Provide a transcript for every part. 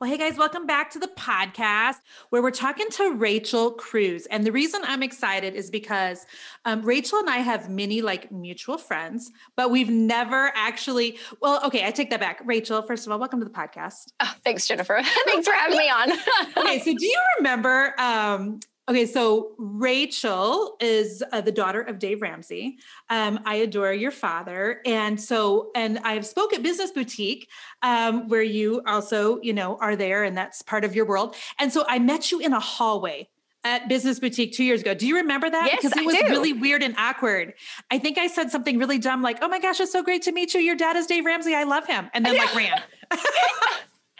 Well, hey guys, welcome back to the podcast where we're talking to Rachel Cruze. And the reason I'm excited is because um, Rachel and I have many like mutual friends, but we've never actually, well, okay, I take that back. Rachel, first of all, welcome to the podcast. Oh, thanks, Jennifer. thanks for having me on. okay, so do you remember um, Okay, so Rachel is uh, the daughter of Dave Ramsey. Um, I adore your father, and so and I've spoke at Business Boutique, um, where you also you know are there, and that's part of your world. And so I met you in a hallway at Business Boutique two years ago. Do you remember that? Yes, because it I was do. really weird and awkward. I think I said something really dumb, like, "Oh my gosh, it's so great to meet you. Your dad is Dave Ramsey. I love him," and then like ran.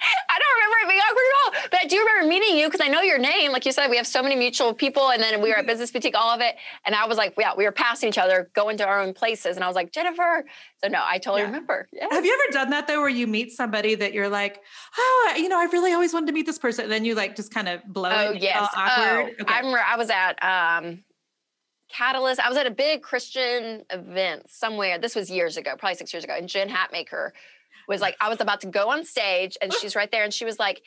I don't remember it being awkward at all, but I do remember meeting you because I know your name. Like you said, we have so many mutual people, and then we were at Business Boutique, all of it. And I was like, yeah, we were passing each other, going to our own places, and I was like, Jennifer. So no, I totally Yeah. remember. Yeah. Have you ever done that though, where you meet somebody that you're like, oh, you know, I've really always wanted to meet this person, and then you like just kind of blow Oh it, yes. awkward. Oh, I remember I was at um, Catalyst. I was at a big Christian event somewhere. This was years ago, probably six years ago. And Jen Hatmaker was like, I was about to go on stage, and she's right there, and she was like,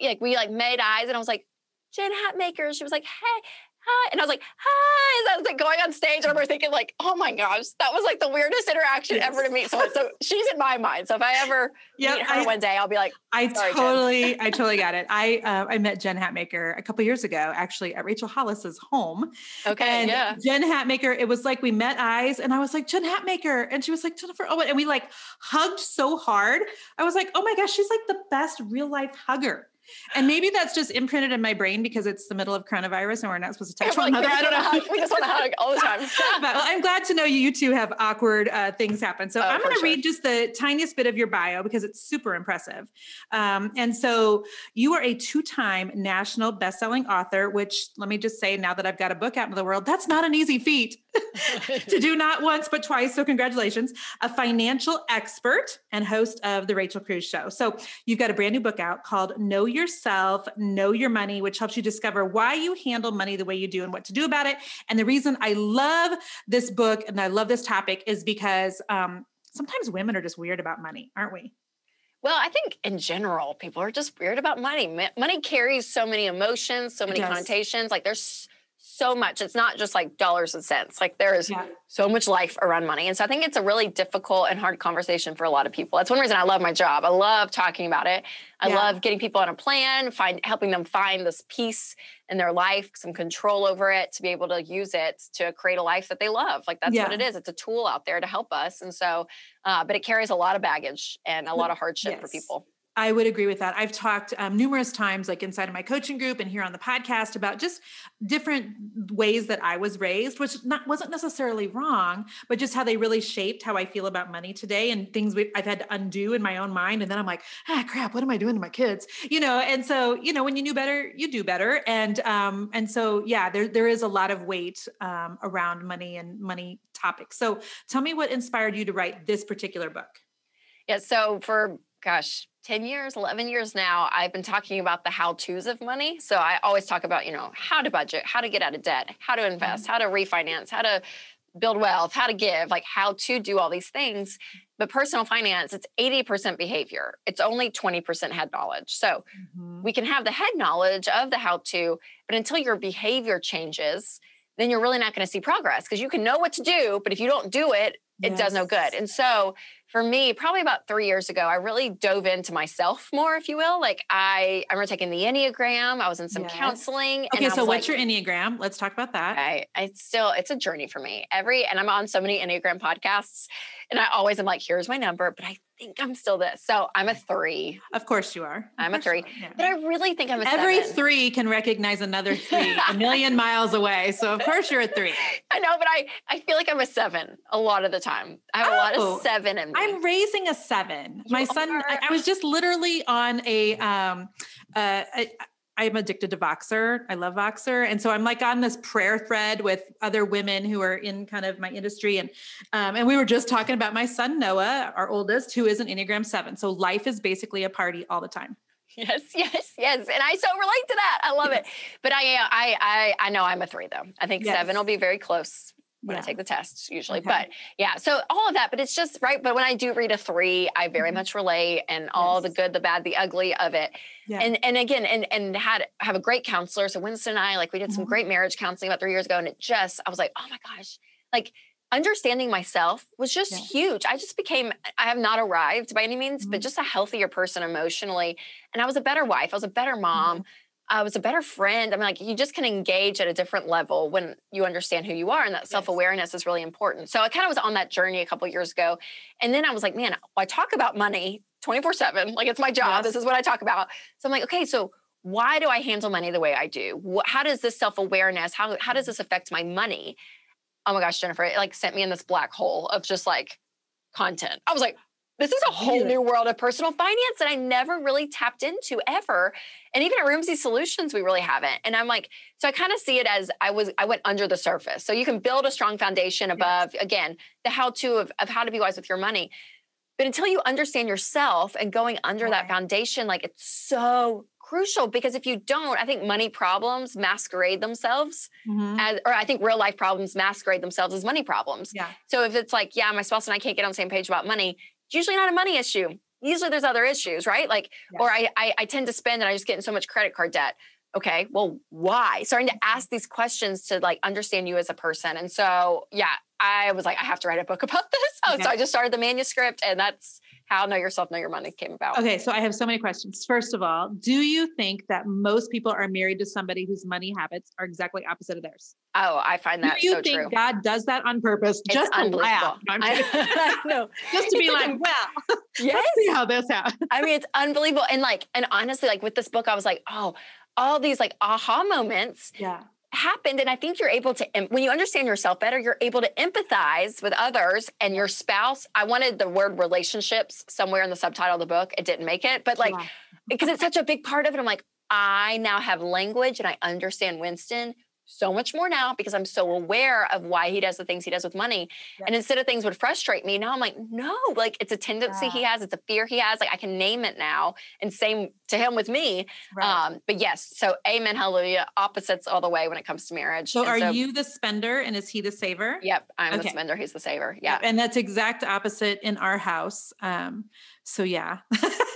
like we like made eyes, and I was like, Jen Hatmaker. She was like, hey. Hi. And I was like, hi. I was like going on stage, I remember thinking, like, oh my gosh, that was like the weirdest interaction ever to meet someone. So she's in my mind. So if I ever Yep, meet her I- one day, I'll be like, I totally, I totally got it. I uh, I met Jen Hatmaker a couple years ago, actually at Rachel Hollis's home. okay, and yeah. Jen Hatmaker, it was like we met eyes, and I was like Jen Hatmaker, and she was like Jennifer Allwood, and we like hugged so hard. I was like, oh my gosh, she's like the best real life hugger. And maybe that's just imprinted in my brain because it's the middle of coronavirus and we're not supposed to touch one like, another. I don't know. we just wanna hug. We just want to hug all the time. but well, I'm glad to know you, you two have awkward uh, things happen. So Oh, I'm going to sure. read just the tiniest bit of your bio because it's super impressive. Um, and so you are a two-time national best-selling author, which let me just say now that I've got a book out into the world, that's not an easy feat to do not once but twice. So congratulations. A financial expert and host of the Rachel Cruze Show. So you've got a brand new book out called Know Yourself, Know Your Money, which helps you discover why you handle money the way you do and what to do about it. And the reason I love this book and I love this topic is because um, sometimes women are just weird about money, aren't we? Well, I think in general, people are just weird about money. Money carries so many emotions, so many connotations. Like there's so much. It's not just like dollars and cents. Like there is Yeah. so much life around money. And so I think it's a really difficult and hard conversation for a lot of people. That's one reason I love my job. I love talking about it. I Yeah. love getting people on a plan, find helping them find this peace in their life, some control over it to be able to use it to create a life that they love. Like that's what it is. It's a tool out there to help us. And so uh, but it carries a lot of baggage and a lot of hardship for people. I would agree with that. I've talked um, numerous times, like inside of my coaching group and here on the podcast, about just different ways that I was raised, which not wasn't necessarily wrong, but just how they really shaped how I feel about money today and things we, I've had to undo in my own mind. And then I'm like, ah, crap, what am I doing to my kids? You know, and so you know, when you knew better, you do better. And um, and so yeah, there there is a lot of weight um, around money and money topics. So tell me what inspired you to write this particular book. Yeah. So for gosh, 10 years, 11 years now, I've been talking about the how to's of money. So I always talk about, you know, how to budget, how to get out of debt, how to invest, mm-hmm. how to refinance, how to build wealth, how to give, like how to do all these things. But personal finance, it's 80% behavior. It's only 20% head knowledge. So mm-hmm. we can have the head knowledge of the how to, but until your behavior changes, then you're really not going to see progress because you can know what to do, but if you don't do it, it does no good. And so for me, probably about three years ago, I really dove into myself more, if you will. Like I, I remember taking the Enneagram. I was in some Yes. counseling. Okay, and so what's like, your Enneagram? Let's talk about that. I, it's still, it's a journey for me. Every, and I'm on so many Enneagram podcasts, and I always am like, here's my number, but I think I'm still this. So I'm a three, Of course you are. I'm a three. yeah. but I really think I'm a Every seven. three can recognize another three a million miles away. So of course you're a three. I know, but I, I feel like I'm a seven a lot of the time. I have a lot Oh, of seven in me. I'm raising a seven. My son, I. I was just literally on a um uh I, I'm addicted to Voxer. I love Voxer. And so I'm like on this prayer thread with other women who are in kind of my industry. And um, and we were just talking about my son Noah, our oldest, who is an Enneagram seven. So life is basically a party all the time. Yes, yes, yes, and I so relate to that. I love it. But I, I, I, I know I'm a three though. I think Yes. seven will be very close. When Yeah. I take the tests usually. Okay. But yeah, so all of that, but it's just right. But when I do read a three, I very Mhm. much relate and all the good, the bad, the ugly of it. Yeah. And and again, and and had have a great counselor. So Winston and I, like we did some Mhm. great marriage counseling about three years ago. And it just, I was like, oh my gosh, like understanding myself was just Yeah. huge. I just became, I have not arrived by any means, but Mhm. just a healthier person emotionally. And I was a better wife. I was a better mom. Mm-hmm. I was a better friend. I mean, like you just can engage at a different level when you understand who you are, and that self awareness is really important. So I kind of was on that journey a couple years ago, and then I was like, man, I talk about money twenty four seven, like it's my job. Yes. This is what I talk about. So I'm like, okay, so why do I handle money the way I do? How does this self awareness? How how does this affect my money? Oh my gosh, Jennifer, it like sent me in this black hole of just like content. I was like, this is a whole new world of personal finance that I never really tapped into ever. And even at Ramsey Solutions, we really haven't. And I'm like, so I kind of see it as I was, I went under the surface. So you can build a strong foundation above, again, the how to of, of how to be wise with your money. But until you understand yourself and going under that foundation, like it's so crucial because if you don't, I think money problems masquerade themselves Mhm. as, or I think real life problems masquerade themselves as money problems. Yeah. So if it's like, yeah, my spouse and I can't get on the same page about money, it's usually not a money issue. Usually there's other issues, right? Like, or I, I I tend to spend and I just get in so much credit card debt. Okay, well, why? Starting to ask these questions to like understand you as a person. And so, yeah, I was like, I have to write a book about this. Oh, Okay. so I just started the manuscript, and that's how Know Yourself, Know Your Money came about. Okay, so I have so many questions. First of all, do you think that most people are married to somebody whose money habits are exactly opposite of theirs? Oh, I find that do you so think true. God does that on purpose It's just unbelievable. No, I'm I. I know. just to be like like, well, Yes. let's see how this happens. I mean, it's unbelievable. And like, and honestly, like with this book, I was like, oh, all these like aha moments Yeah. Happened. And I think you're able to, when you understand yourself better, you're able to empathize with others and your spouse. I wanted the word relationships somewhere in the subtitle of the book. It didn't make it, but like, Yeah. because it's such a big part of it, I'm like, I now have language and I understand Winston so much more now because I'm so aware of why he does the things he does with money. Yeah. And instead of things would frustrate me, now I'm like, no, like it's a tendency he has, it's a fear he has. Like I can name it now and same to him with me. Right. Um, but yes, so amen, hallelujah, opposites all the way when it comes to marriage. so And are you the spender and is he the saver? Yep, I'm Okay. the spender, he's the saver. Yeah. And that's exact opposite in our house. Um, so yeah.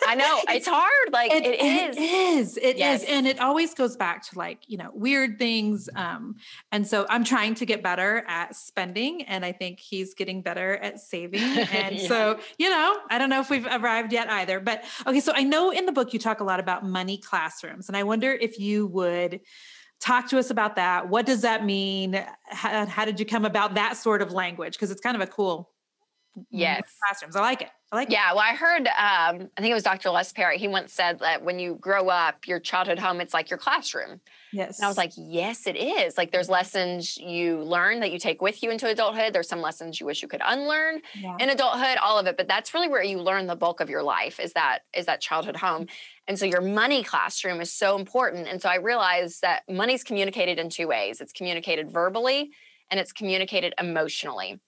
I know it's hard. Like it is. It is. It is. Yes. And it always goes back to like, you know, weird things. Um, and so I'm trying to get better at spending. And I think he's getting better at saving. And Yeah. so, you know, I don't know if we've arrived yet either. But okay, so I know in the book you talk a lot about money classrooms. And I wonder if you would talk to us about that. What does that mean? How, how did you come about that sort of language? Because it's kind of a cool Yes. classrooms. I like it. I like it. Yeah, well, I heard, um, I think it was Dr. Les Perry. He once said that when you grow up, your childhood home, it's like your classroom. Yes. And I was like, yes, it is. Like there's lessons you learn that you take with you into adulthood. There's some lessons you wish you could unlearn Yeah. in adulthood, all of it. But that's really where you learn the bulk of your life is that is that childhood home. And so your money classroom is so important. And so I realized that money's communicated in two ways. It's communicated verbally and it's communicated emotionally.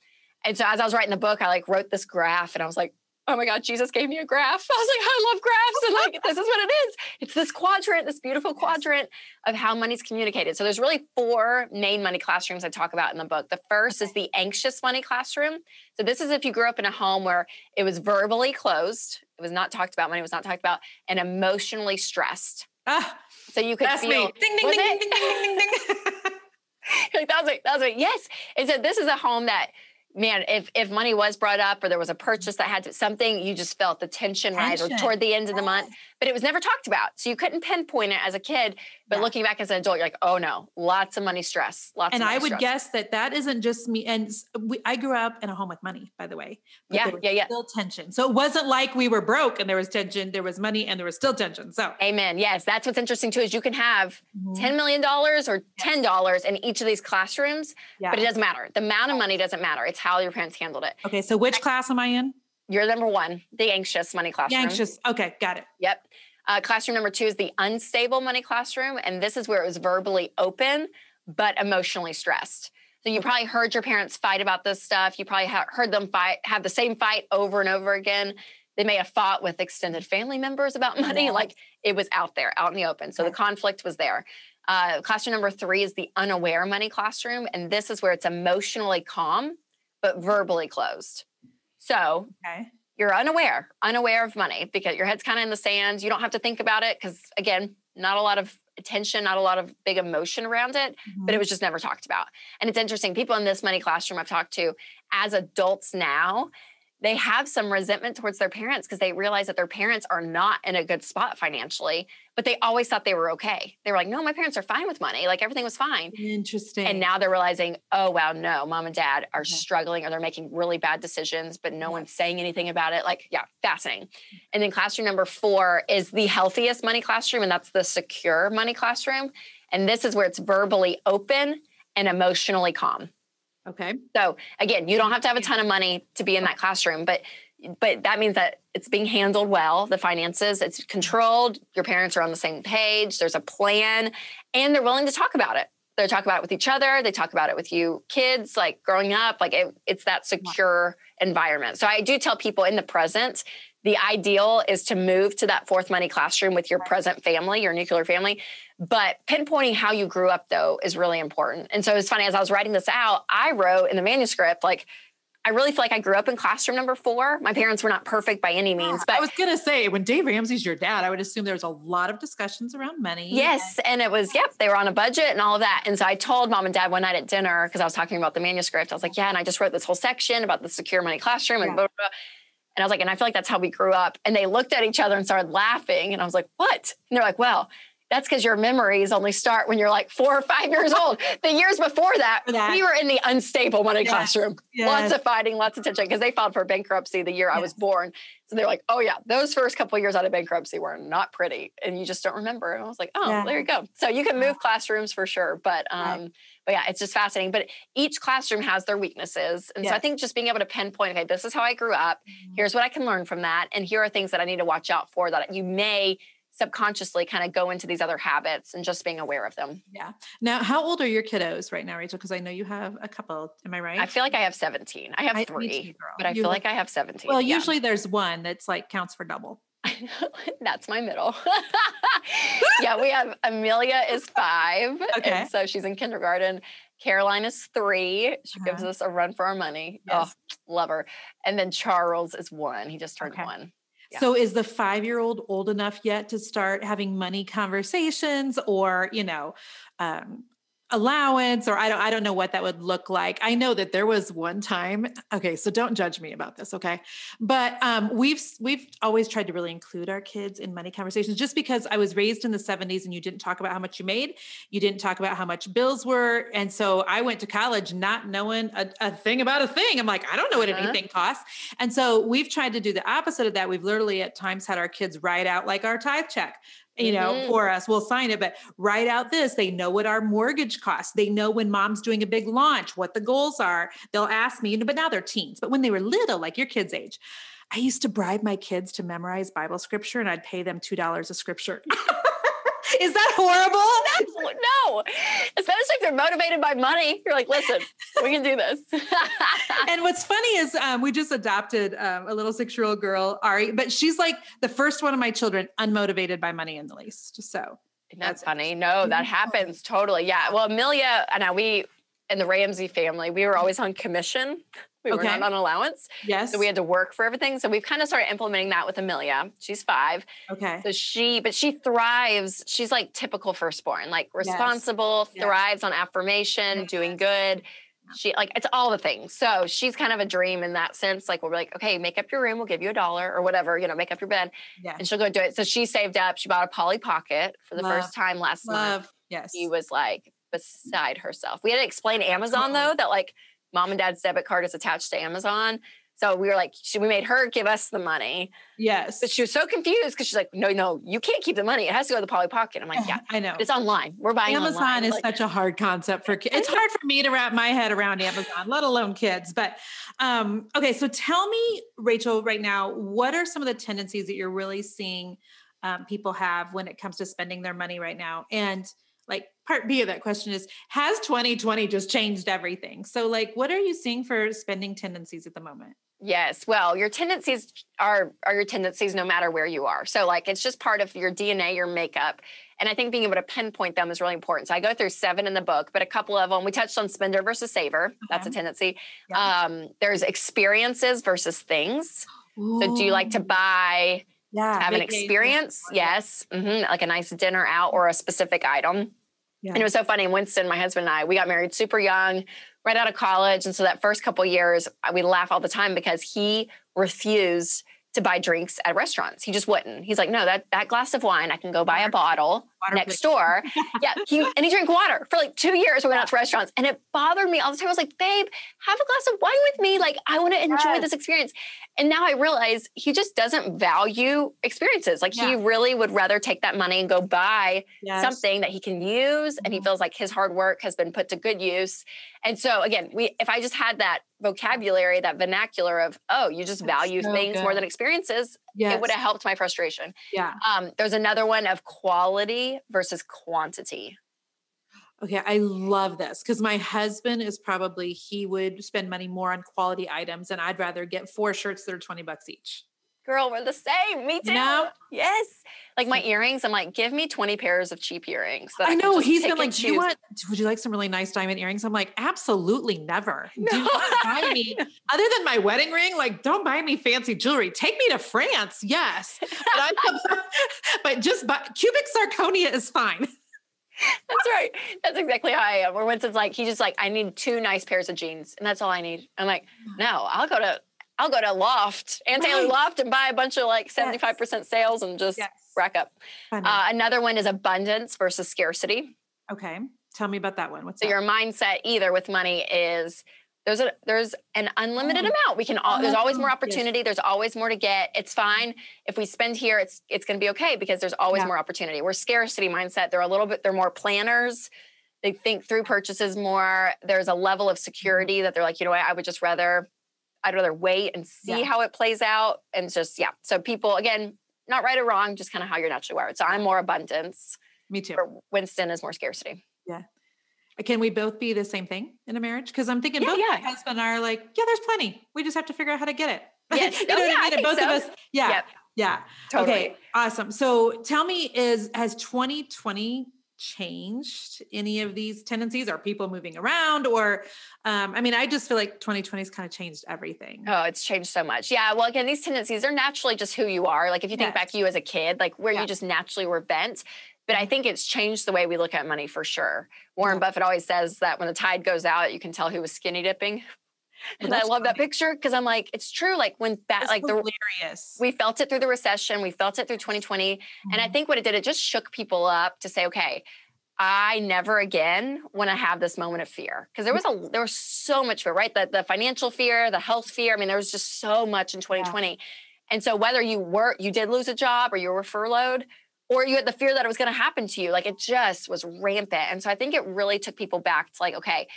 And so as I was writing the book, I like wrote this graph and I was like, oh my God, Jesus gave me a graph. I was like, I love graphs. And like, this is what it is. It's this quadrant, this beautiful quadrant of how money's communicated. So there's really four main money classrooms I talk about in the book. The first is the anxious money classroom. So this is if you grew up in a home where it was verbally closed, it was not talked about, money was not talked about, and emotionally stressed. Ah, So you could that's feel me. Ding, ding, ding, it? ding, ding, ding, ding, ding. like that was it. That was it. Yes. And so this is a home that, man, if if money was brought up or there was a purchase that had to, something, you just felt the tension, rise or toward the end of the month. But it was never talked about. So you couldn't pinpoint it as a kid. But Yeah. looking back as an adult, you're like, oh no, lots of money stress. Lots and of money I would stress. guess that that isn't just me. And we, I grew up in a home with money, by the way. but Yeah, there was yeah, yeah. Still tension. So it wasn't like we were broke and there was tension. There was money and there was still tension. So Amen. Yes, that's what's interesting too is you can have Mhm. $10 million or $10 in each of these classrooms, yeah. but it doesn't matter. The amount of money doesn't matter. It's how your parents handled it. okay. So which class am I in? You're number one, the anxious money The classroom. anxious. Okay, got it. Yep. Uh, classroom number two is the unstable money classroom. And this is where it was verbally open, but emotionally stressed. So you probably heard your parents fight about this stuff. You probably ha- heard them fight, have the same fight over and over again. They may have fought with extended family members about money. Yeah. Like it was out there, out in the open. So the conflict was there. Uh, classroom number three is the unaware money classroom. And this is where it's emotionally calm, but verbally closed. So okay. you're unaware, unaware of money because your head's kind of in the sand. You don't have to think about it because, again, not a lot of attention, not a lot of big emotion around it, mm-hmm. but it mm-hmm. was just never talked about. And it's interesting. People in this money classroom I've talked to as adults now, they have some resentment towards their parents because they realize that their parents are not in a good spot financially, but they always thought they were okay. They were like, no, my parents are fine with money. Like everything was fine. Interesting. And now they're realizing, oh, wow, no, mom and dad are okay. struggling or they're making really bad decisions, but no yeah. one's saying anything about it. Like, yeah, fascinating. Mm. And then classroom number four is the healthiest money classroom, and that's the secure money classroom. And this is where it's verbally open and emotionally calm. Okay. So again, you don't have to have a ton of money to be in that classroom, but but that means that it's being handled well, the finances, it's controlled, your parents are on the same page, there's a plan, and they're willing to talk about it. They talk about it with each other, they talk about it with you kids, like growing up, like it, it's that secure environment. So I do tell people in the present, the ideal is to move to that fourth money classroom with your present family, your nuclear family. But pinpointing how you grew up, though, is really important. And so it's funny, as I was writing this out, I wrote in the manuscript, like, I really feel like I grew up in classroom number four. My parents were not perfect by any means, but I was gonna say when Dave Ramsey's your dad, I would assume there was a lot of discussions around money. Yes, and it was yep, they were on a budget and all of that. And so I told mom and dad one night at dinner because I was talking about the manuscript. I was like, yeah, and I just wrote this whole section about the secure money classroom and yeah. blah, blah, blah. And I was like, and I feel like that's how we grew up. And they looked at each other and started laughing. And I was like, what? And they're like, well, that's because your memories only start when you're like four or five years old. The years before that, that. we were in the unstable money yes. classroom. Yes. Lots of fighting, lots of tension because they filed for bankruptcy the year yes. I was born. So they're like, oh, yeah, those first couple of years out of bankruptcy were not pretty. And you just don't remember. And I was like, oh, yeah. there you go. So you can move classrooms for sure. But, um, right. but yeah, it's just fascinating. But each classroom has their weaknesses. And so I think just being able to pinpoint, okay, this is how I grew up. Mm-hmm. Here's what I can learn from that. And here are things that I need to watch out for that you may subconsciously kind of go into these other habits and just being aware of them. Yeah. Now, how old are your kiddos right now, Rachel? Because I know you have a couple. Am I right? I feel like I have 17. I have I, three, too, but I you feel like I have 17. Well, yeah. usually there's one that's like counts for double. That's my middle. yeah, we have Amelia is five. Okay. so she's in kindergarten. Caroline is three. She uh-huh. gives us a run for our money. Yes. Oh, love her. And then Charles is one. He just turned okay. one. So is the 5-year-old old enough yet to start having money conversations or, you know, um, allowance or I don't I don't know what that would look like. I know that there was one time okay, so don't judge me about this, okay? But um we've we've always tried to really include our kids in money conversations just because I was raised in the 70s and you didn't talk about how much you made, you didn't talk about how much bills were, and so I went to college not knowing a, a thing about a thing. I'm like, I don't know what uh-huh. anything costs. And so we've tried to do the opposite of that. We've literally at times had our kids write out like our tithe check you know, mm-hmm. for us. We'll sign it, but write out this. They know what our mortgage costs. They know when mom's doing a big launch, what the goals are. They'll ask me, but now they're teens. But when they were little, like your kids' age, I used to bribe my kids to memorize Bible scripture and I'd pay them $2 a scripture. Is that horrible? no, especially if they're motivated by money. You're like, listen, we can do this. and what's funny is um, we just adopted um, a little six year old girl, Ari, but she's like the first one of my children unmotivated by money in the least. So that's funny. No, that happens totally. Yeah. Well, Amelia, and now we in the Ramsey family, we were always on commission. We okay. were not on allowance. Yes. So we had to work for everything. So we've kind of started implementing that with Amelia. She's five. Okay. So she, but she thrives. She's like typical firstborn, like responsible, yes. thrives yes. on affirmation, yes. doing good. She like it's all the things. So she's kind of a dream in that sense. Like we're like, okay, make up your room, we'll give you a dollar or whatever, you know, make up your bed. Yeah. And she'll go do it. So she saved up. She bought a Polly Pocket for the Love. first time last Love. month. Yes. She was like beside herself. We had to explain Amazon though, that like mom and dad's debit card is attached to Amazon. So we were like, she, we made her give us the money. Yes. But she was so confused because she's like, no, no, you can't keep the money. It has to go to the Polly Pocket. I'm like, yeah, I know. It's online. We're buying Amazon online. is like, such a hard concept for kids. It's hard for me to wrap my head around Amazon, let alone kids. But um, okay, so tell me, Rachel, right now, what are some of the tendencies that you're really seeing um, people have when it comes to spending their money right now? And like part B of that question is has 2020 just changed everything? So like what are you seeing for spending tendencies at the moment? Yes. Well, your tendencies are are your tendencies no matter where you are. So like it's just part of your DNA, your makeup. And I think being able to pinpoint them is really important. So I go through seven in the book, but a couple of them we touched on spender versus saver. Okay. That's a tendency. Yeah. Um, there's experiences versus things. Ooh. So do you like to buy yeah, have an experience? Yes. Mm-hmm. Like a nice dinner out or a specific item. Yeah. And it was so funny. Winston, my husband and I, we got married super young, right out of college. And so that first couple years, we laugh all the time because he refused to buy drinks at restaurants. He just wouldn't. He's like, no, that that glass of wine, I can go buy a bottle water next please. door. yeah, he and he drank water for like two years. We went out to restaurants, and it bothered me all the time. I was like, babe, have a glass of wine with me. Like, I want to enjoy yes. this experience. And now I realize he just doesn't value experiences. Like yeah. he really would rather take that money and go buy yes. something that he can use mm-hmm. and he mm-hmm. feels like his hard work has been put to good use. And so again, we if I just had that vocabulary, that vernacular of, oh, you just That's value so things good. more than experiences, yes. it would have helped my frustration. Yeah. Um, there's another one of quality versus quantity. Okay, I love this because my husband is probably he would spend money more on quality items, and I'd rather get four shirts that are twenty bucks each. Girl, we're the same. Me too. No. Yes. Like my earrings, I'm like, give me 20 pairs of cheap earrings. I, I know he's been like, Do you want would you like some really nice diamond earrings? I'm like, absolutely never. No. Do not buy me other than my wedding ring, like don't buy me fancy jewelry. Take me to France. Yes. But, but just buy cubic zirconia is fine. That's right. That's exactly how I am. Where Winston's like, he just like, I need two nice pairs of jeans, and that's all I need. I'm like, mm. no, I'll go to I'll go to Loft, Ann Taylor right. Loft, and buy a bunch of like 75% yes. sales and just yes. rack up. Uh, another one is abundance versus scarcity. Okay. Tell me about that one. What's so that? your mindset either with money is there's a there's an unlimited oh. amount. We can all there's always more opportunity. Yes. There's always more to get. It's fine if we spend here. It's it's going to be okay because there's always yeah. more opportunity. We're scarcity mindset. They're a little bit. They're more planners. They think through purchases more. There's a level of security that they're like, you know what, I would just rather I'd rather wait and see yeah. how it plays out. And just yeah. So people again, not right or wrong, just kind of how you're naturally wired. So I'm more abundance. Me too. Winston is more scarcity. Yeah. Uh, can we both be the same thing in a marriage? Because I'm thinking yeah, both yeah. my husband and I are like, yeah, there's plenty. We just have to figure out how to get it. Yes. you oh, know oh, what I mean? both so. of us. Yeah. Yep. Yeah. Totally. Okay. Awesome. So tell me, is has 2020 changed any of these tendencies? Are people moving around? Or, um, I mean, I just feel like 2020 has kind of changed everything. Oh, it's changed so much. Yeah. Well, again, these tendencies are naturally just who you are. Like if you think yes. back to you as a kid, like where yeah. you just naturally were bent. But I think it's changed the way we look at money for sure. Warren yeah. Buffett always says that when the tide goes out, you can tell who was skinny dipping. And I love funny. that picture because I'm like, it's true. Like when that, like hilarious. the we felt it through the recession, we felt it through 2020, mm-hmm. and I mm-hmm. think what it did, it just shook people up to say, okay, I never again want to have this moment of fear because there was a there was so much fear, right? The the financial fear, the health fear. I mean, there was just so much in 2020, yeah. and so whether you were you did lose a job or you were furloughed, or you had the fear that it was going to happen to you, like it just was rampant. And so I think it really took people back to like, okay,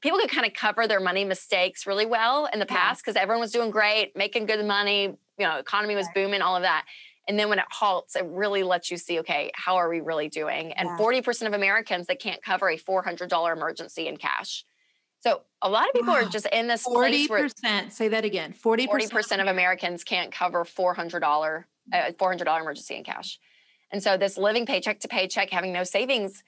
people could kind of cover their money mistakes really well in the past because yeah. everyone was doing great, making good money, you know, economy was booming, all of that. And then when it halts, it really lets you see, okay, how are we really doing? And yeah. 40% of Americans that can't cover a $400 emergency in cash. So a lot of people wow. are just in this 40%, place where say that again. 40%, 40% of Americans can't cover $400 a uh, $400 emergency in cash. And so this living paycheck to paycheck, having no savings,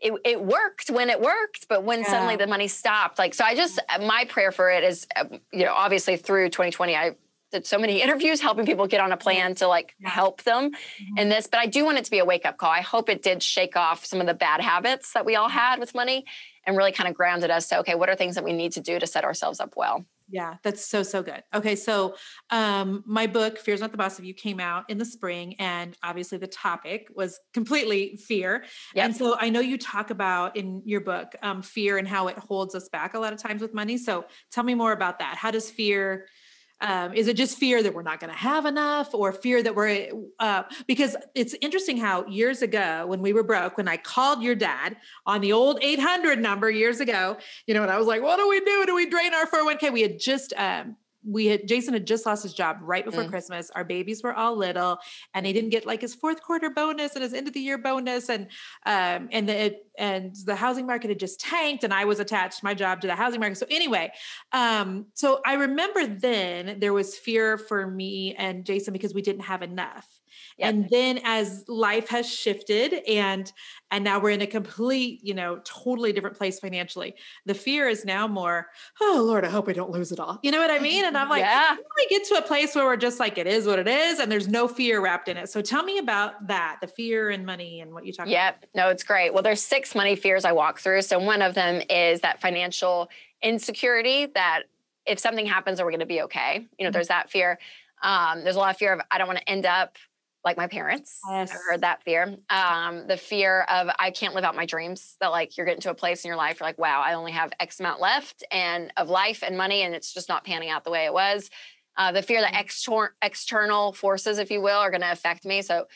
it, it worked when it worked, but when yeah. suddenly the money stopped, like, so I just, my prayer for it is, uh, you know, obviously through 2020, I did so many interviews helping people get on a plan to like help them mm-hmm. in this, but I do want it to be a wake up call. I hope it did shake off some of the bad habits that we all had with money and really kind of grounded us to, okay, what are things that we need to do to set ourselves up well? Yeah, that's so so good. Okay, so um my book Fear's Not the Boss of You came out in the spring and obviously the topic was completely fear. Yep. And so I know you talk about in your book um fear and how it holds us back a lot of times with money. So tell me more about that. How does fear um, is it just fear that we're not going to have enough or fear that we're, uh, because it's interesting how years ago when we were broke, when I called your dad on the old 800 number years ago, you know, and I was like, what do we do? Do we drain our 401k? We had just, um, we had Jason had just lost his job right before Mm. Christmas. Our babies were all little, and he didn't get like his fourth quarter bonus and his end of the year bonus, and um, and the and the housing market had just tanked, and I was attached my job to the housing market. So anyway, um, so I remember then there was fear for me and Jason because we didn't have enough. Yep. And then as life has shifted and and now we're in a complete, you know, totally different place financially. The fear is now more, oh Lord, I hope I don't lose it all. You know what I mean? And I'm like, yeah. we get to a place where we're just like, it is what it is, and there's no fear wrapped in it. So tell me about that, the fear and money and what you talk about. Yep. No, it's great. Well, there's six money fears I walk through. So one of them is that financial insecurity that if something happens, are we going to be okay? You know, Mhm. there's that fear. Um, there's a lot of fear of I don't want to end up like my parents. Yes. I've heard that fear. Um, the fear of I can't live out my dreams. That like you're getting to a place in your life, you're like, wow, I only have X amount left and of life and money, and it's just not panning out the way it was. Uh, the fear that extor- external forces, if you will, are going to affect me. So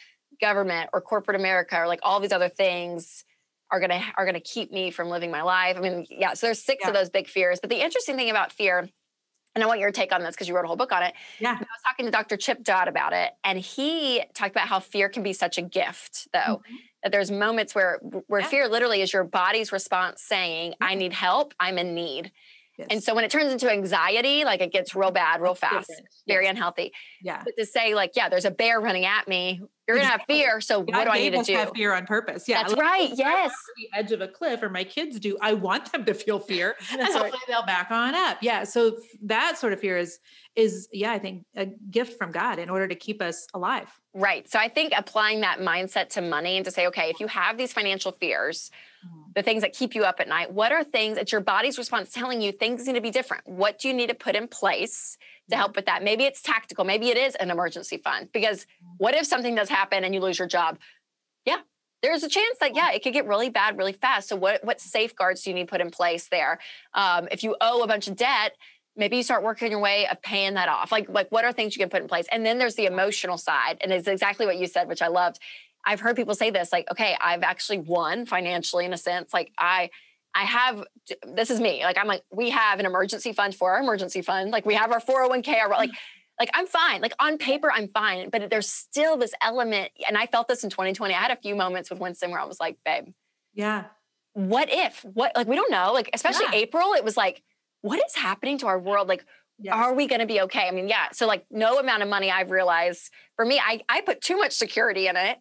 government or corporate America or like all these other things are gonna are gonna keep me from living my life. I mean, yeah. So there's six of those big fears. But the interesting thing about fear, and I want your take on this because you wrote a whole book on it. Yeah. I was talking to Dr. Chip Dodd about it, and he talked about how fear can be such a gift, though. Mhm. That there's moments where where Yeah. fear literally is your body's response saying, "I need help. I'm in need." Yes. And so when it turns into anxiety, like it gets real bad, real fast, different. very unhealthy. Yeah. But to say like, yeah, there's a bear running at me, you're gonna have fear. So what God do I need to do? that fear on purpose. Yeah. That's like, right. Yes. the edge of a cliff, or my kids do. I want them to feel fear, and right. hopefully they'll back on up. Yeah. So that sort of fear is is yeah, I think a gift from God in order to keep us alive. Right. So I think applying that mindset to money and to say, okay, if you have these financial fears, mm-hmm. the things that keep you up at night, what are things that your body's response telling you things need to be different? What do you need to put in place to help with that? Maybe it's tactical, maybe it is an emergency fund. Because what if something does happen and you lose your job? Yeah. There's a chance that yeah, it could get really bad really fast. So what what safeguards do you need put in place there? Um, if you owe a bunch of debt, maybe you start working your way of paying that off. Like like what are things you can put in place? And then there's the emotional side, and it's exactly what you said, which I loved. I've heard people say this, like, okay, I've actually won financially in a sense. Like I I have this is me. Like I'm like, we have an emergency fund for our emergency fund. Like we have our 401k, our like like I'm fine. Like on paper, I'm fine. But there's still this element, and I felt this in 2020. I had a few moments with Winston where I was like, babe, Yeah. what if? What like we don't know. Like, especially Yeah. April, it was like, what is happening to our world? Like, Yes. are we gonna be okay? I mean, yeah. So like no amount of money I've realized for me, I I put too much security in it.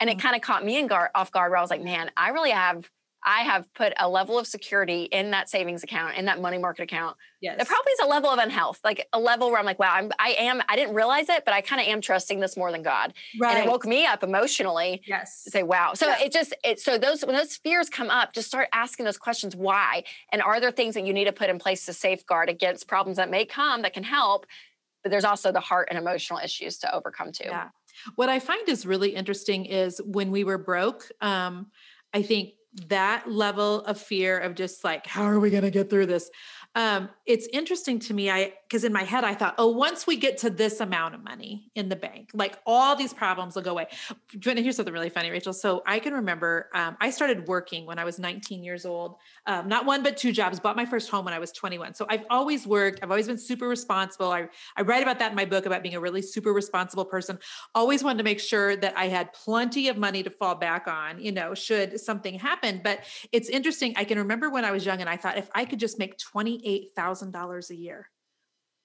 And it Mhm. kind of caught me in guard off guard where I was like, man, I really have I have put a level of security in that savings account, in that money market account. yes. It probably is a level of unhealth, like a level where I'm like, wow, I'm I am, I didn't realize it, but I kind of am trusting this more than God. right. And it woke me up emotionally yes. to say, wow. So Yeah. it just it so those when those fears come up, just start asking those questions, why? And are there things that you need to put in place to safeguard against problems that may come that can help? But there's also the heart and emotional issues to overcome too. Yeah. What I find is really interesting is when we were broke, um, I think that level of fear of just like, how are we going to get through this? Um, it's interesting to me. I, cause in my head, I thought, oh, once we get to this amount of money in the bank, like all these problems will go away. Do hear something really funny, Rachel? So I can remember, um, I started working when I was 19 years old, um, not one, but two jobs, bought my first home when I was 21. So I've always worked. I've always been super responsible. I, I write about that in my book about being a really super responsible person always wanted to make sure that I had plenty of money to fall back on, you know, should something happen. But it's interesting. I can remember when I was young and I thought if I could just make $28,000 a year,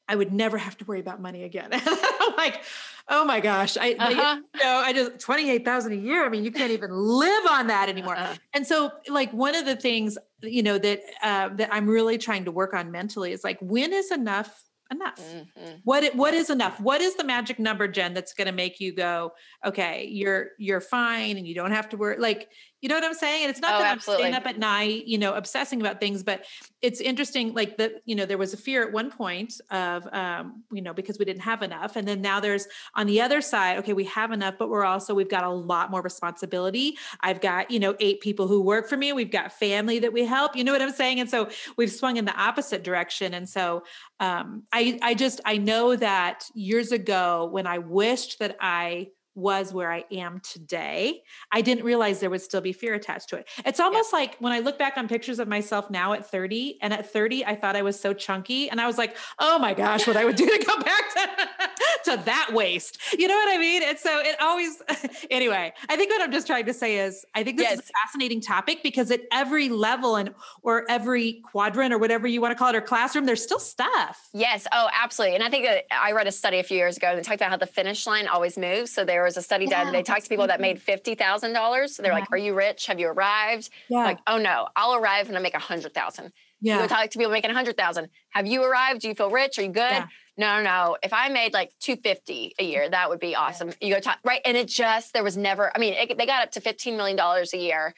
I would never have to worry about money again. I'm like, oh my gosh, I, Uh-huh. you know, I just 28,000 a year. I mean, you can't even live on that anymore. Uh-uh. And so like one of the things, you know, that, uh, that I'm really trying to work on mentally is like, when is enough enough? Mhm. What it, what is enough? What is the magic number, Jen, that's going to make you go, okay, you're you're fine and you don't have to worry. Like, you know what I'm saying? And it's not Oh, that I'm staying up at night, you know, obsessing about things, but it's interesting. Like the, you know, there was a fear at one point of, um, you know, because we didn't have enough, and then now there's on the other side. Okay, we have enough, but we're also we've got a lot more responsibility. I've got you know eight people who work for me. We've got family that we help. You know what I'm saying? And so we've swung in the opposite direction. And so um, I I just I know that years ago when I wished that I was where I am today, I didn't realize there would still be fear attached to it. It's almost yeah. like when I look back on pictures of myself now at 30, and at 30, I thought I was so chunky. And I was like, oh my gosh, what I would do to go back to, to that waist. You know what I mean? And so it always, anyway, I think what I'm just trying to say is I think this yes. is a fascinating topic because at every level and or every quadrant or whatever you want to call it or classroom, there's still stuff. Yes. Oh, absolutely. And I think that I read a study a few years ago that talked about how the finish line always moves. So there was a study yeah, done. They talked to people that made fifty thousand dollars. They're yeah. like, "Are you rich? Have you arrived?" Yeah. Like, "Oh no, I'll arrive and I make a hundred thousand. Yeah. You talk to people making a hundred thousand. Have you arrived? Do you feel rich? Are you good? Yeah. No, no, no. If I made like two fifty a year, that would be awesome. You go talk right, and it just there was never. I mean, it, they got up to fifteen million dollars a year,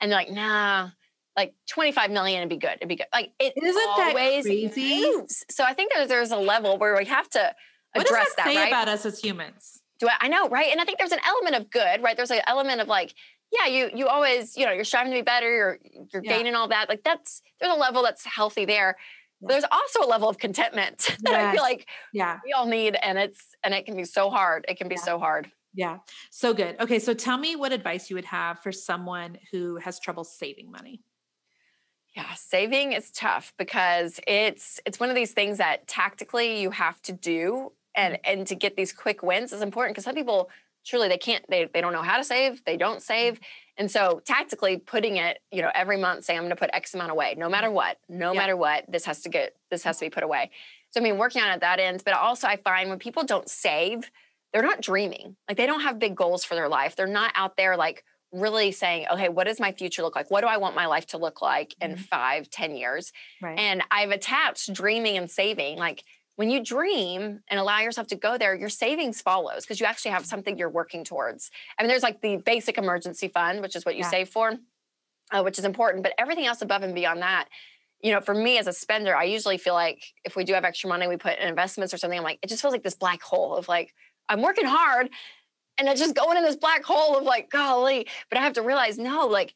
and they're like, "Nah." Like 25 million would be good. It'd be good. Like it isn't always that crazy. Moves. So I think there's there's a level where we have to address what does that, that say right? about us as humans? Do I, I know, right? And I think there's an element of good, right? There's an element of like, yeah, you you always, you know, you're striving to be better, you're you're yeah. gaining all that. Like that's there's a level that's healthy there. There's also a level of contentment that yes. I feel like yeah. we all need and it's and it can be so hard. It can be yeah. so hard. Yeah. So good. Okay, so tell me what advice you would have for someone who has trouble saving money. Yeah, saving is tough because it's it's one of these things that tactically you have to do and mm-hmm. and to get these quick wins is important because some people truly they can't they, they don't know how to save they don't save and so tactically putting it you know every month saying i'm going to put x amount away no matter what no yep. matter what this has to get this has to be put away so i mean working on it at that end but also i find when people don't save they're not dreaming like they don't have big goals for their life they're not out there like really saying okay what does my future look like what do i want my life to look like in mm-hmm. five ten years right. and i've attached dreaming and saving like when you dream and allow yourself to go there, your savings follows because you actually have something you're working towards. I mean, there's like the basic emergency fund, which is what you yeah. save for, uh, which is important, but everything else above and beyond that, you know, for me as a spender, I usually feel like if we do have extra money, we put in investments or something. I'm like, it just feels like this black hole of like, I'm working hard and it's just going in this black hole of like, golly. But I have to realize, no, like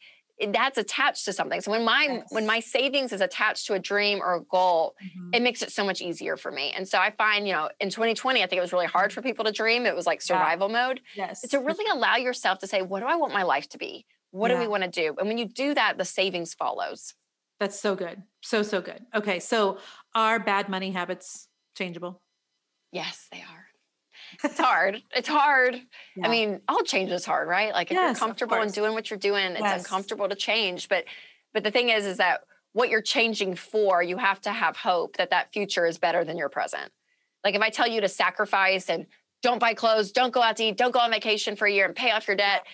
that's attached to something. So when my yes. when my savings is attached to a dream or a goal, mm-hmm. it makes it so much easier for me. And so I find, you know, in 2020, I think it was really hard for people to dream. It was like survival yeah. mode. Yes. to really allow yourself to say, what do I want my life to be? What yeah. do we want to do? And when you do that, the savings follows. That's so good. So so good. Okay, so are bad money habits changeable? Yes, they are it's hard. It's hard. Yeah. I mean, all change is hard, right? Like if yes, you're comfortable in doing what you're doing, it's yes. uncomfortable to change. But but the thing is, is that what you're changing for, you have to have hope that that future is better than your present. Like if I tell you to sacrifice and don't buy clothes, don't go out to eat, don't go on vacation for a year and pay off your debt.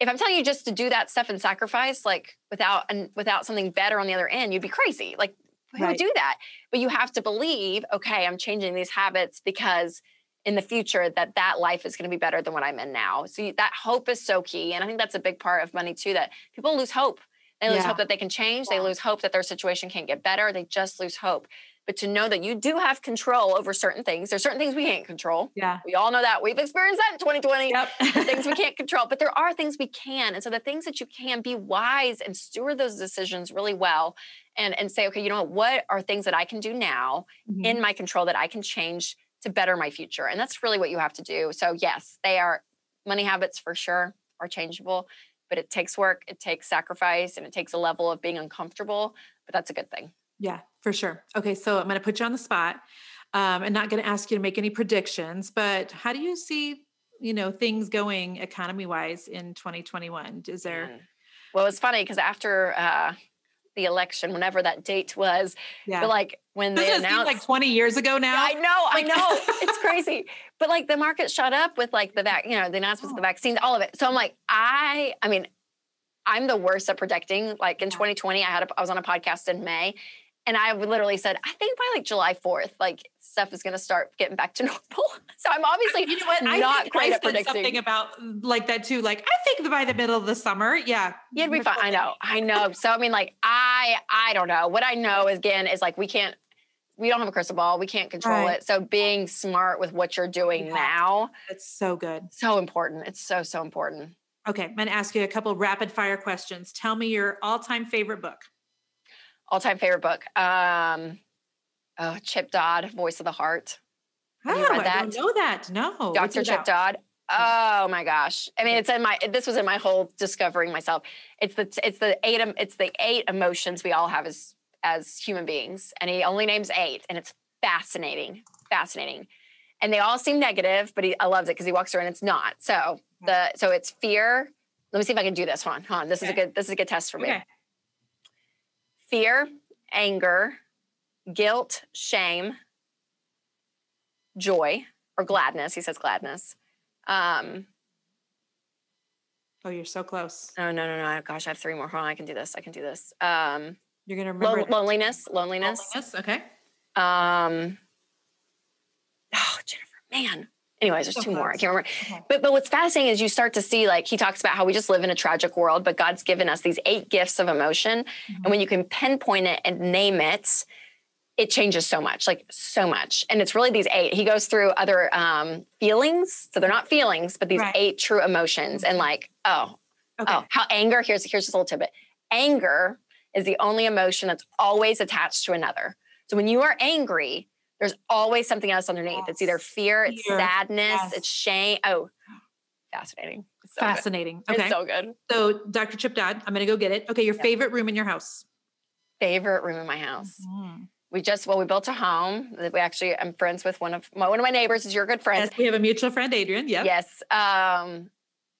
If I'm telling you just to do that stuff and sacrifice, like without and without something better on the other end, you'd be crazy. Like who right. would do that? But you have to believe, okay, I'm changing these habits because in the future that that life is going to be better than what I'm in now. So that hope is so key, and I think that's a big part of money too. That people lose hope. They lose yeah. hope that they can change. They lose hope that their situation can't get better. They just lose hope. But to know that you do have control over certain things. There's certain things we can't control. Yeah. We all know that. We've experienced that in 2020. Yep. things we can't control. But there are things we can. And so the things that you can be wise and steward those decisions really well and, and say, okay, you know what? What are things that I can do now mm-hmm. in my control that I can change to better my future. And that's really what you have to do. So, yes, they are money habits for sure are changeable, but it takes work, it takes sacrifice, and it takes a level of being uncomfortable. But that's a good thing. Yeah, for sure. Okay, so I'm going to put you on the spot. Um, and not going to ask you to make any predictions, but how do you see, you know, things going economy wise in 2021? Is there? Mm. Well, it's funny because after uh, the election, whenever that date was. Yeah. But like when they announced, like 20 years ago now. I know, I know, it's crazy. But like the market shot up with like the vac, you know, the announcements oh. of the oh. vaccines, all of it. So I'm like, I, I mean, I'm the worst at predicting. Like in 2020, I had a, I was on a podcast in May, and I literally said, I think by like July 4th, like stuff is going to start getting back to normal. So I'm obviously you know what? not I great at predicting. Something about like that too. Like I think by the middle of the summer, yeah, you'd be fine. I know, I know. So I mean, like I, I don't know. What I know is again is like we can't, we don't have a crystal ball. We can't control right. it. So being smart with what you're doing yeah. now, it's so good, so important. It's so so important. Okay, I'm going to ask you a couple rapid fire questions. Tell me your all time favorite book all time favorite book. Um, oh, Chip Dodd, Voice of the Heart. Have oh, I don't know that. No. Dr. Chip Dodd. Oh my gosh! I mean, it's in my. This was in my whole discovering myself. It's the it's the eight it's the eight emotions we all have as as human beings, and he only names eight, and it's fascinating, fascinating, and they all seem negative, but he I loves it because he walks around. And it's not. So the so it's fear. Let me see if I can do this. Hold on, hold on. This okay. is a good this is a good test for me. Okay. Fear, anger, guilt, shame, joy, or gladness. He says gladness. Um, oh, you're so close. Oh no, no, no! Gosh, I have three more. Hold on, I can do this. I can do this. Um, you're gonna remember lo- loneliness, loneliness. Loneliness. Okay. Um. Oh, Jennifer, man. Anyways, there's so two more. I can't remember. But but what's fascinating is you start to see like he talks about how we just live in a tragic world, but God's given us these eight gifts of emotion, mm-hmm. and when you can pinpoint it and name it, it changes so much, like so much. And it's really these eight. He goes through other um, feelings. So they're not feelings, but these right. eight true emotions. And like, oh, okay. oh, how anger, here's, here's this little tidbit. Anger is the only emotion that's always attached to another. So when you are angry, there's always something else underneath. Yes. It's either fear, it's fear. sadness, yes. it's shame. Oh, fascinating. So fascinating. Good. Okay. It's so good. So Dr. Chip Dodd, I'm going to go get it. Okay. Your favorite room in your house? Favorite room in my house. Mm-hmm we just well we built a home that we actually i'm friends with one of my one of my neighbors is your good friend yes, we have a mutual friend adrian yeah yes um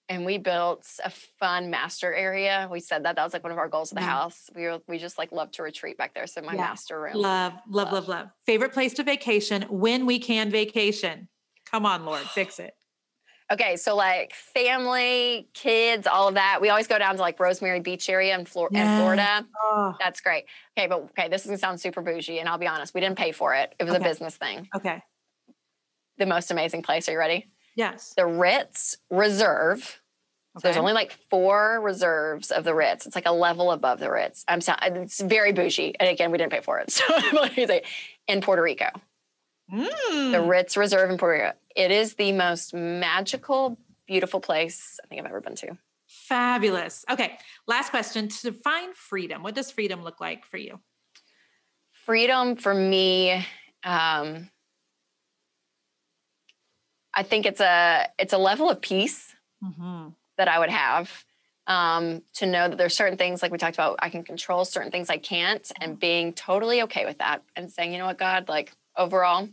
and we built a fun master area we said that that was like one of our goals of the yeah. house we were we just like love to retreat back there so my yeah. master room love, love love love love favorite place to vacation when we can vacation come on lord fix it Okay, so like family, kids, all of that. We always go down to like Rosemary Beach area in, Flor- yeah. in Florida. Oh. That's great. Okay, but okay, this is gonna sound super bougie, and I'll be honest, we didn't pay for it. It was okay. a business thing. Okay. The most amazing place. Are you ready? Yes. The Ritz Reserve. Okay. So there's only like four reserves of the Ritz. It's like a level above the Ritz. I'm so, it's very bougie, and again, we didn't pay for it. So I'm like in Puerto Rico. Mm. The Ritz Reserve in Puerto Rico. It is the most magical, beautiful place I think I've ever been to. Fabulous. Okay, last question. To define freedom, what does freedom look like for you? Freedom for me, um, I think it's a it's a level of peace mm-hmm. that I would have um, to know that there's certain things like we talked about I can control certain things I can't, and being totally okay with that and saying, you know what, God, like overall,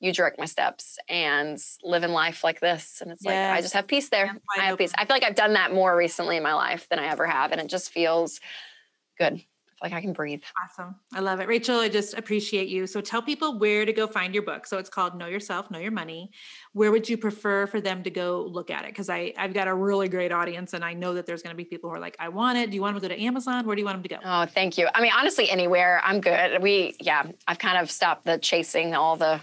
you direct my steps and living life like this. And it's yes. like, I just have peace there. I have peace. I feel like I've done that more recently in my life than I ever have. And it just feels good. Like I can breathe. Awesome. I love it. Rachel, I just appreciate you. So tell people where to go find your book. So it's called Know Yourself, Know Your Money. Where would you prefer for them to go look at it? Because I I've got a really great audience and I know that there's going to be people who are like, I want it. Do you want them to go to Amazon? Where do you want them to go? Oh, thank you. I mean, honestly, anywhere. I'm good. We, yeah, I've kind of stopped the chasing all the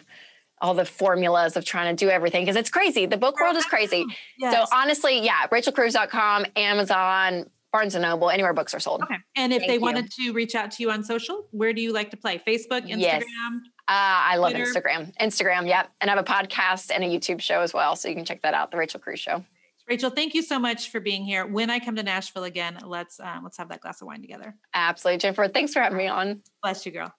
all the formulas of trying to do everything because it's crazy. The book world is crazy. Yes. So honestly, yeah, rachelcruze.com, Amazon, Barnes and Noble, anywhere books are sold. Okay. And if Thank they you. wanted to reach out to you on social, where do you like to play? Facebook, Instagram? Yes. Uh, I love Twitter? Instagram. Instagram, yep. And I have a podcast and a YouTube show as well. So you can check that out, The Rachel Cruze Show. Rachel, thank you so much for being here. When I come to Nashville again, let's um, let's have that glass of wine together. Absolutely, Jennifer. Thanks for having me on. Bless you, girl.